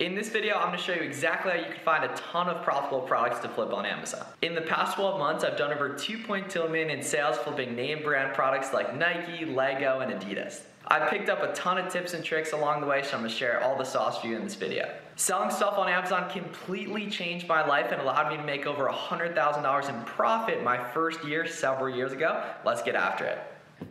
In this video, I'm gonna show you exactly how you can find a ton of profitable products to flip on Amazon. In the past 12 months, I've done over 2.2 million in sales flipping name brand products like Nike, Lego, and Adidas. I've picked up a ton of tips and tricks along the way, so I'm gonna share all the sauce for you in this video. Selling stuff on Amazon completely changed my life and allowed me to make over $100,000 in profit my first year several years ago. Let's get after it.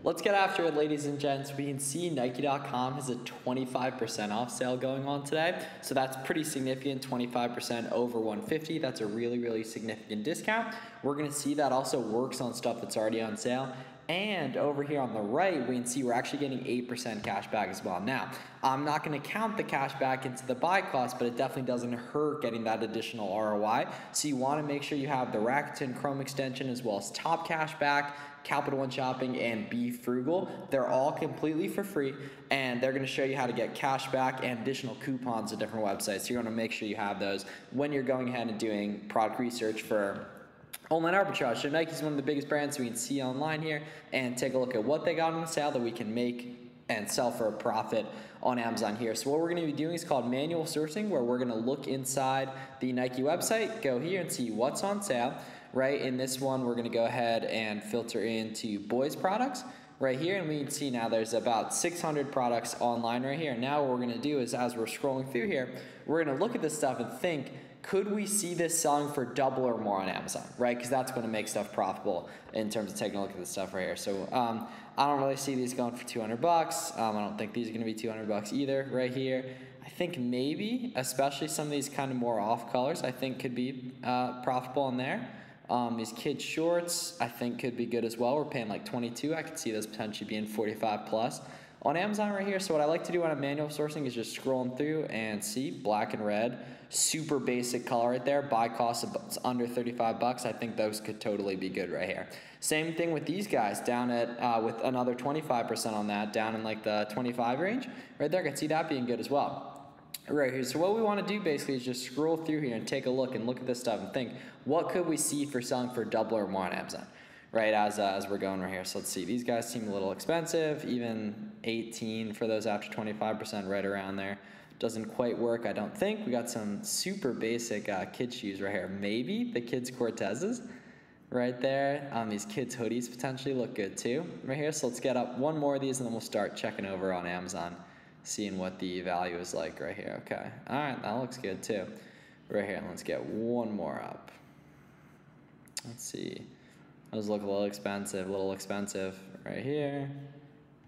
Let's get after it, ladies and gents. We can see Nike.com has a 25% off sale going on today. So that's pretty significant, 25% over 150. That's a really, really significant discount. We're gonna see that also works on stuff that's already on sale. And over here on the right, we can see we're actually getting 8% cash back as well. Now, I'm not gonna count the cash back into the buy cost, but it definitely doesn't hurt getting that additional ROI. So you wanna make sure you have the Rakuten Chrome extension as well as top cash back, Capital One Shopping, and Be Frugal. They're all completely for free, and they're gonna show you how to get cash back and additional coupons at different websites. So you're gonna make sure you have those when you're going ahead and doing product research for Online arbitrage. So Nike's one of the biggest brands we can see online here and take a look at what they got on sale that we can make and sell for a profit on Amazon here. So what we're going to be doing is called manual sourcing where we're going to look inside the Nike website, go here and see what's on sale. Right in this one, we're going to go ahead and filter into boys products right here and we see now there's about 600 products online right here. Now what we're to do is as we're scrolling through here, we're to look at this stuff and think could we see this selling for double or more on Amazon, right? Because that's going to make stuff profitable in terms of taking a look at this stuff right here. So um, I don't really see these going for 200 bucks. Um, I don't think these are going to be 200 bucks either right here. I think maybe, especially some of these kind of more off colors, I think could be uh, profitable in there. Um, these kids shorts, I think could be good as well. We're paying like 22. I could see those potentially being 45 plus on Amazon right here. So what I like to do when I'm manual sourcing is just scrolling through and see black and red super basic color right there. Buy cost under 35 bucks. I think those could totally be good right here. Same thing with these guys down at uh, with another 25% on that down in like the 25 range right there. I can see that being good as well. Right here. So what we want to do basically is just scroll through here and take a look and look at this stuff and think what could we see for selling for double or more on Amazon right as, uh, as we're going right here. So let's see, these guys seem a little expensive, even 18 for those after 25% right around there doesn't quite work, I don't think. We got some super basic uh, kid shoes right here. Maybe the kids Cortezes right there. Um, these kids hoodies potentially look good too right here. So let's get up one more of these and then we'll start checking over on Amazon, seeing what the value is like right here. Okay, all right, that looks good too. Right here, let's get one more up. Let's see. Those look a little expensive, a little expensive right here.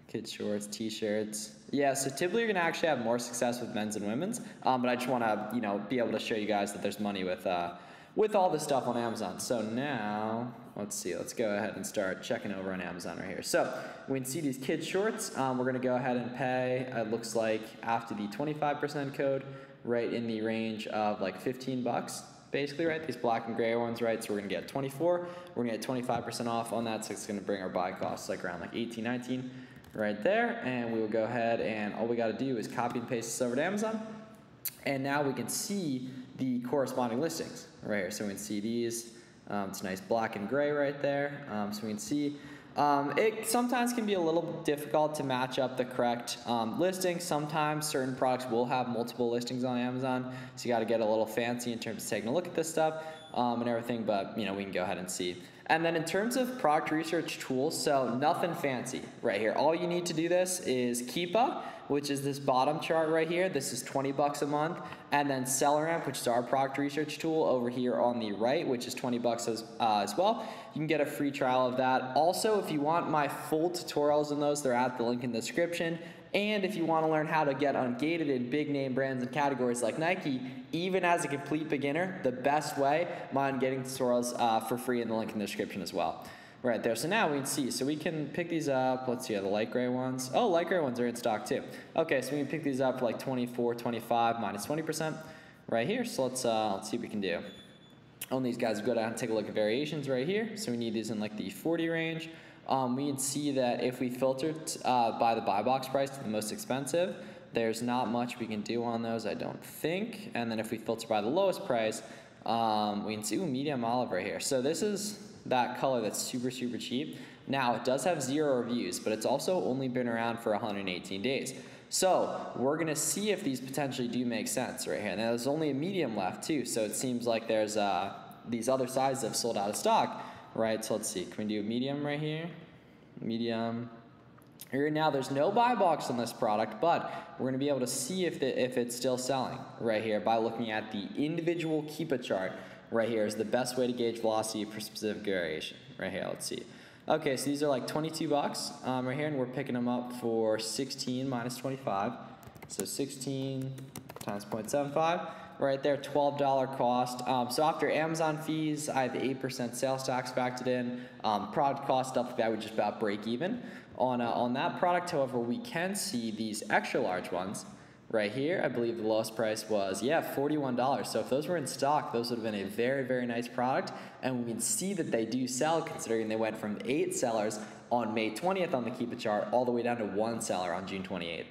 Kids shorts, t-shirts. Yeah, so typically you're gonna actually have more success with men's and women's, um, but I just wanna, you know, be able to show you guys that there's money with, uh, with all the stuff on Amazon. So now, let's see, let's go ahead and start checking over on Amazon right here. So we can see these kids shorts. Um, we're gonna go ahead and pay, it looks like after the 25% code, right in the range of like 15 bucks basically, right? These black and gray ones, right? So we're gonna get 24, we're gonna get 25% off on that, so it's gonna bring our buy costs like around like 18, 19 right there. And we will go ahead and all we got to do is copy and paste this over to Amazon. And now we can see the corresponding listings right here. So we can see these. Um, it's nice black and gray right there. Um, so we can see um, it sometimes can be a little difficult to match up the correct um, listing. Sometimes certain products will have multiple listings on Amazon, so you got to get a little fancy in terms of taking a look at this stuff um, and everything. But you know, we can go ahead and see. And then in terms of product research tools, so nothing fancy right here. All you need to do this is Keepa, which is this bottom chart right here. This is 20 bucks a month. And then SellerAmp, which is our product research tool over here on the right, which is 20 bucks as, uh, as well. You can get a free trial of that. Also, if you want my full tutorials on those, they're at the link in the description. And if you want to learn how to get ungated in big name brands and categories like Nike, even as a complete beginner, the best way, my ungating tutorials uh, for free in the link in the description as well. Right there, so now we can see, so we can pick these up, let's see, the light gray ones. Oh, light gray ones are in stock too. Okay, so we can pick these up for like 24, 25, minus 20% right here. So let's, uh, let's see what we can do. On these guys, go down and take a look at variations right here. So we need these in like the 40 range um, we can see that if we filtered uh, by the buy box price to the most expensive, there's not much we can do on those, I don't think. And then if we filter by the lowest price, um, we can see, ooh, medium olive right here. So this is that color that's super, super cheap. Now, it does have zero reviews, but it's also only been around for 118 days. So we're gonna see if these potentially do make sense right here. Now there's only a medium left too, so it seems like there's uh, these other sizes have sold out of stock, right? So let's see, can we do a medium right here? Medium. Here now, there's no buy box on this product, but we're going to be able to see if, the, if it's still selling right here by looking at the individual Keepa chart right here is the best way to gauge velocity for specific variation. Right here, let's see. Okay, so these are like 22 bucks um, right here, and we're picking them up for 16 minus 25. So 16 times 0.75 right there, $12 cost. Um, so after Amazon fees, I have 8% sales tax factored in. Um, product cost, stuff like that would just about break even. On, uh, on that product, however, we can see these extra large ones right here. I believe the lowest price was, yeah, $41. So if those were in stock, those would have been a very, very nice product. And we can see that they do sell considering they went from eight sellers on May 20th on the Keepa chart all the way down to one seller on June 28th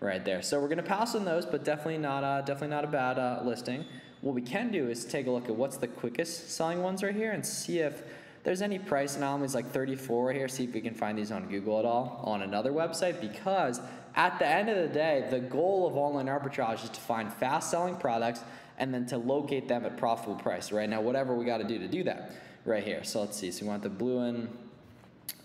right there. So we're gonna pass on those, but definitely not, uh, definitely not a bad uh, listing. What we can do is take a look at what's the quickest selling ones right here and see if there's any price anomalies like 34 right here, see if we can find these on Google at all on another website because at the end of the day, the goal of online arbitrage is to find fast selling products and then to locate them at profitable price, right? Now, whatever we got to do to do that right here. So let's see. So we want the blue and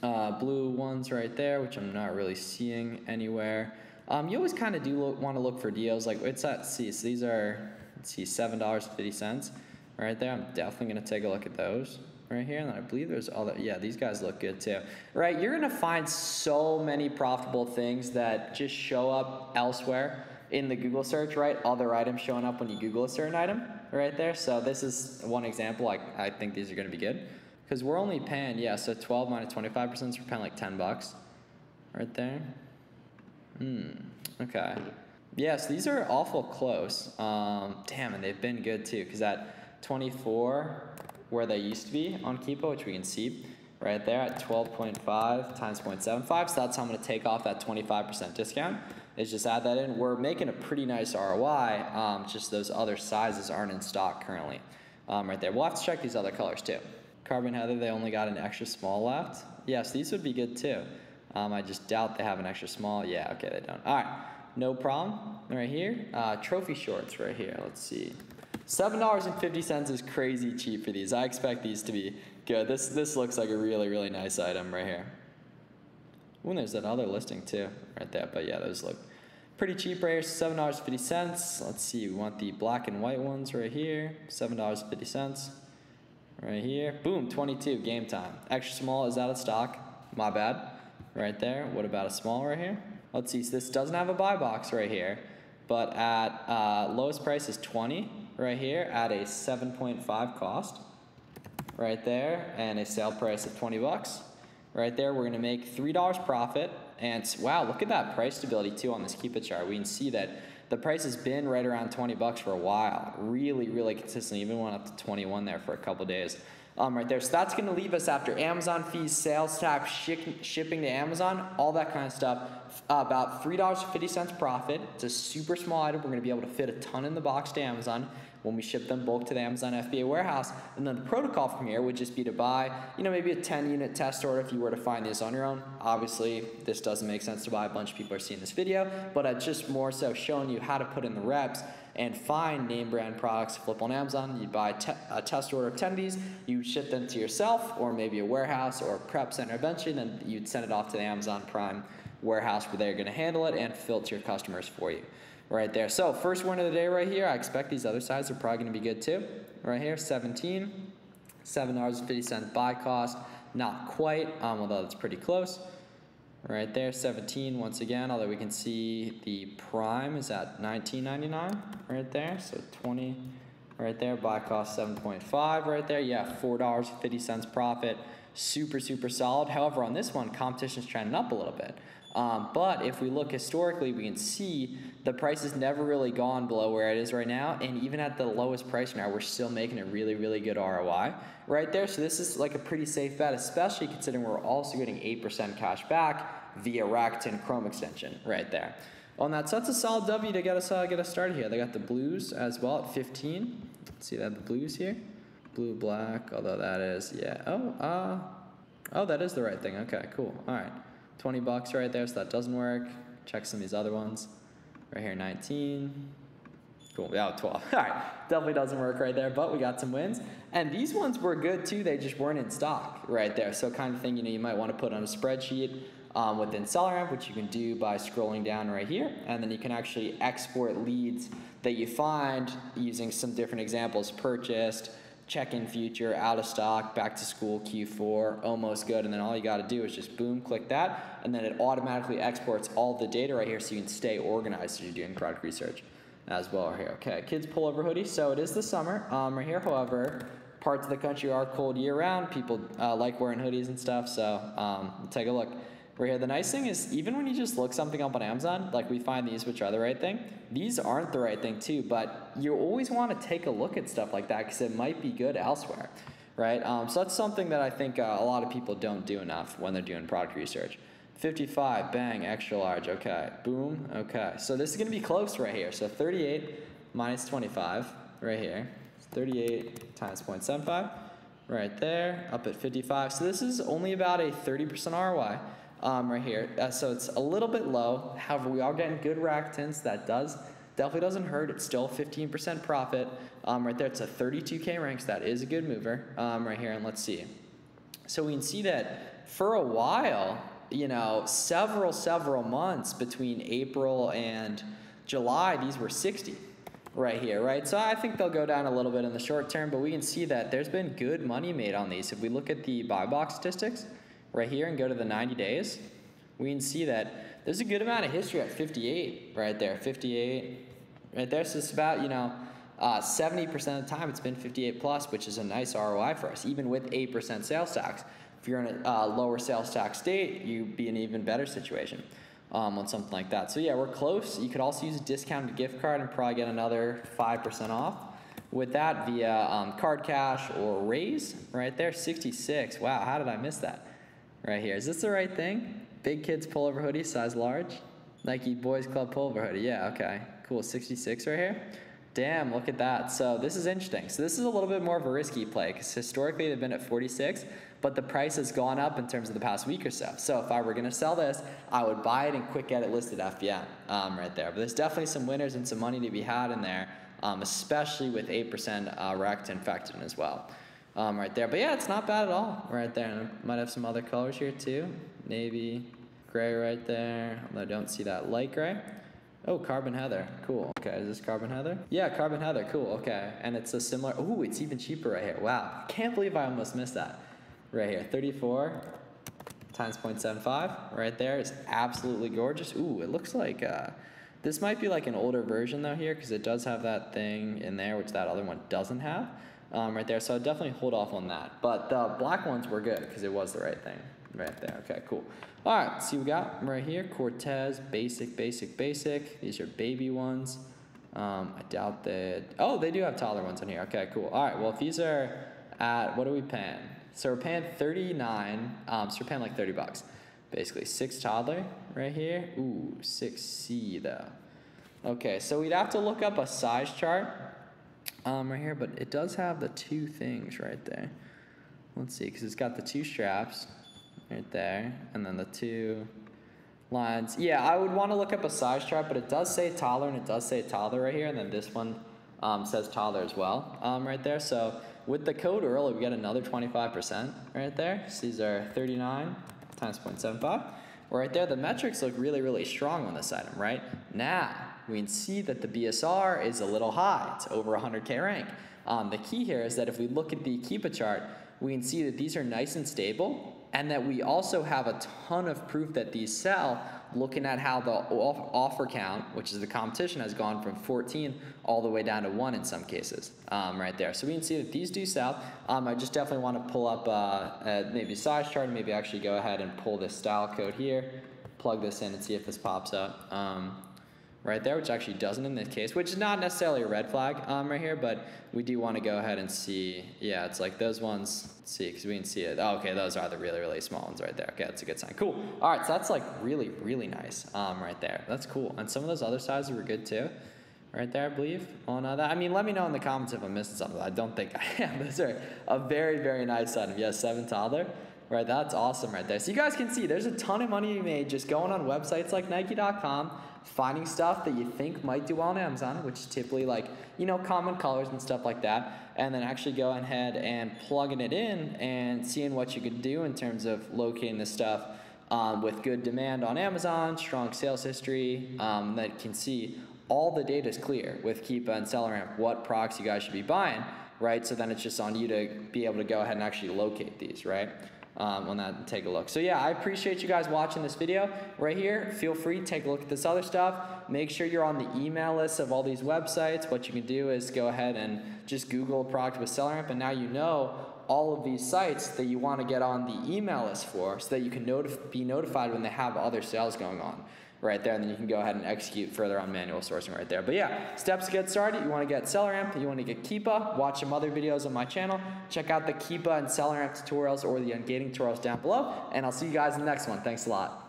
uh, blue ones right there, which I'm not really seeing anywhere. Um, you always kind of do want to look for deals. Like it's at see, so these are let's see, seven dollars fifty cents right there. I'm definitely gonna take a look at those right here. And I believe there's other, yeah, these guys look good too. Right, you're gonna find so many profitable things that just show up elsewhere in the Google search, right? Other items showing up when you Google a certain item right there. So this is one example. Like I think these are gonna be good because we're only paying, yeah, so 12 minus 25%, so paying like 10 bucks right there. Hmm, okay. Yes, these are awful close. Um, damn, and they've been good too, because at 24, where they used to be on Keepa, which we can see right there at 12.5 times 0.75, so that's how I'm going to take off that 25% discount, is just add that in. We're making a pretty nice ROI, um, just those other sizes aren't in stock currently um, right there. We'll have to check these other colors too. Carbon Heather, they only got an extra small left. Yes, these would be good too. Um, I just doubt they have an extra small. Yeah, okay, they don't. All right, no problem. Right here, uh, trophy shorts right here. Let's see. Seven dollars and fifty cents is crazy cheap for these. I expect these to be good. This this looks like a really really nice item right here. Ooh, there's that other listing too, right there. But yeah, those look pretty cheap right here. Seven dollars fifty cents. Let's see. We want the black and white ones right here. Seven dollars fifty cents. Right here. Boom. Twenty-two. Game time. Extra small is out of stock. My bad right there. What about a small right here? Let's see, so this doesn't have a buy box right here, but at uh, lowest price is 20 right here at a 7.5 cost right there and a sale price of 20 bucks right there. We're gonna make $3 profit and wow, look at that price stability too on this Keepa chart. We can see that the price has been right around 20 bucks for a while. Really, really consistent, even went up to 21 there for a couple days um, right there. So that's to leave us after Amazon fees, sales tax, shipping to Amazon, all that kind of stuff. About $3.50 profit. It's a super small item. We're going to be able to fit a ton in the box to Amazon when we ship them bulk to the Amazon FBA warehouse. And then the protocol from here would just be to buy, you know, maybe a 10 unit test order if you were to find these on your own. Obviously, this doesn't make sense to buy. A bunch of people are seeing this video, but I just more so showing you how to put in the reps and find name brand products to flip on Amazon. You'd buy te a test order of 10 of these, you ship them to yourself or maybe a warehouse or prep center eventually, and then you'd send it off to the Amazon Prime warehouse where they're gonna handle it and filter your customers for you right there. So first one of the day right here, I expect these other sides are probably gonna be good too. Right here, 17, $7.50 buy cost, not quite, um, although it's pretty close. Right there, 17 once again, although we can see the prime is at 19.99 right there, so 20 right there, buy cost 7.5 right there, yeah, $4.50 profit, super, super solid. However, on this one, competition's trending up a little bit. Um, but if we look historically, we can see the price has never really gone below where it is right now. And even at the lowest price now, we're still making a really, really good ROI right there. So this is like a pretty safe bet, especially considering we're also getting 8% cash back via Rakuten Chrome extension right there. On that, so that's a solid W to get us uh, get us started here. They got the blues as well at 15. Let's see, have the blues here. Blue, black, although that is, yeah. Oh, uh, oh, that is the right thing. Okay, cool. All right. 20 bucks right there, so that doesn't work. Check some of these other ones. Right here, 19. Cool. Yeah, 12. All right. Definitely doesn't work right there, but we got some wins. And these ones were good too. They just weren't in stock right there. So kind of thing, you know, you might want to put on a spreadsheet um, within SellerAmp, which you can do by scrolling down right here. And then you can actually export leads that you find using some different examples, purchased, check-in future, out of stock, back to school, Q4, almost good. And then all you got to do is just boom, click that. And then it automatically exports all the data right here so you can stay organized as you're doing product research as well right here. Okay, kids pullover hoodie. So it is the summer um, right here. However, parts of the country are cold year round. People uh, like wearing hoodies and stuff. So um, take a look. Right here, the nice thing is even when you just look something up on Amazon, like we find these which are the right thing, these aren't the right thing too, but you always want to take a look at stuff like that because it might be good elsewhere, right? Um, so that's something that I think uh, a lot of people don't do enough when they're doing product research. 55, bang, extra large, okay, boom, okay. So this is gonna be close right here. So 38 minus 25, right here. 38 times 0.75, right there, up at 55. So this is only about a 30% ROI um, right here. Uh, so it's a little bit low. However, we are getting good Rakuten. That does definitely doesn't hurt. It's still 15% profit. Um, right there, it's a 32K ranks. That is a good mover um, right here. And let's see. So we can see that for a while, you know, several, several months between April and July, these were 60 right here, right? So I think they'll go down a little bit in the short term, but we can see that there's been good money made on these. If we look at the buy box statistics, right here and go to the 90 days, we can see that there's a good amount of history at 58 right there. 58 right there. So it's about, you know, 70% uh, of the time it's been 58 plus, which is a nice ROI for us, even with 8% sales tax. If you're in a uh, lower sales tax state, you'd be in an even better situation um, on something like that. So yeah, we're close. You could also use a discounted gift card and probably get another 5% off with that via um, CardCash or raise right there 66 wow how did i miss that right here. Is this the right thing? Big kids pullover hoodie, size large. Nike Boys Club pullover hoodie. Yeah, okay. Cool. 66 right here. Damn, look at that. So this is interesting. So this is a little bit more of a risky play because historically they've been at 46, but the price has gone up in terms of the past week or so. So if I were going to sell this, I would buy it and quick get it listed FBM um, right there. But there's definitely some winners and some money to be had in there, um, especially with 8% uh, rect as well um, right there. But yeah, it's not bad at all right there. And might have some other colors here too. Navy, gray right there. I don't see that light gray. Oh, carbon heather. Cool. Okay, is this carbon heather? Yeah, carbon heather. Cool. Okay. And it's a similar. Oh, it's even cheaper right here. Wow. Can't believe I almost missed that. Right here. 34 times 0.75 right there is absolutely gorgeous. Ooh, it looks like uh, this might be like an older version though here because it does have that thing in there which that other one doesn't have um, right there. So I'd definitely hold off on that. But the black ones were good because it was the right thing right there. Okay, cool. All right, see we got right here Cortez, basic, basic, basic. These are baby ones. Um, I doubt that. Oh, they do have taller ones in here. Okay, cool. All right, well, if these are at, what are we paying? So we're paying 39, um, so we're paying like 30 bucks. Basically, six toddler right here. Ooh, 6C though. Okay, so we'd have to look up a size chart um, right here, but it does have the two things right there. Let's see, because it's got the two straps right there, and then the two lines. Yeah, I would want to look up a size chart, but it does say toddler and it does say toddler right here, and then this one um, says toddler as well um, right there. So with the code early, we get another 25% right there. So these are 39 times 0.75. Right there, the metrics look really, really strong on this item, right? Now, we can see that the BSR is a little high. It's over 100K rank. Um, the key here is that if we look at the Keepa chart, we can see that these are nice and stable and that we also have a ton of proof that these sell looking at how the offer count, which is the competition, has gone from 14 all the way down to 1 in some cases um, right there. So we can see that these do sell. Um, I just definitely want to pull up uh, maybe a size chart and maybe actually go ahead and pull this style code here, plug this in and see if this pops up. Um, right there, which actually doesn't in this case, which is not necessarily a red flag um, right here, but we do want to go ahead and see, yeah, it's like those ones, Let's see, because we can see it. Oh, okay, those are the really, really small ones right there. Okay, that's a good sign. Cool. All right, so that's like really, really nice um, right there. That's cool. And some of those other sizes were good too. Right there, I believe. On uh, that, I mean, let me know in the comments if I'm missing something. I don't think I am. Those are a very, very nice item. Yes, seven toddler. Right, that's awesome right there. So you guys can see there's a ton of money to be made just going on websites like Nike.com, finding stuff that you think might do well on Amazon, which typically like, you know, common colors and stuff like that, and then actually going ahead and plugging it in and seeing what you could do in terms of locating this stuff um, with good demand on Amazon, strong sales history, um, that can see all the data is clear with Keepa and SellerAmp, what products you guys should be buying, right? So then it's just on you to be able to go ahead and actually locate these, right? Um, on that and take a look. So yeah, I appreciate you guys watching this video right here. Feel free to take a look at this other stuff. Make sure you're on the email list of all these websites. What you can do is go ahead and just Google product with SellerAmp, and now you know all of these sites that you want to get on the email list for so that you can notif- be notified when they have other sales going on right there and then you can go ahead and execute further on manual sourcing right there. But yeah steps to get started. You want to get SellerAmp you want to get Keepa watch some other videos on my channel. Check out the Keepa and SellerAmp tutorials or the ungating tutorials down below and I'll see you guys in the next one. Thanks a lot